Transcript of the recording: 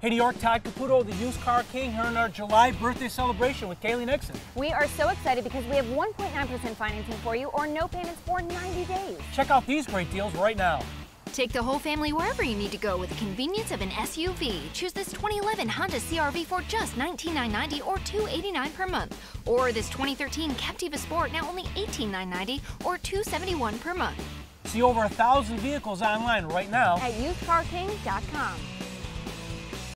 Hey, New York, Todd Caputo, the used car king, here in our July birthday celebration with Kaylea Nixon. We are so excited because we have 1.9% financing for you or no payments for 90 days. Check out these great deals right now. Take the whole family wherever you need to go with the convenience of an SUV. Choose this 2011 Honda CRV for just $19,990 or $289 per month. Or this 2013 Captiva Sport now only $18,990 or $271 per month. See over a thousand vehicles online right now At usedcarking.com.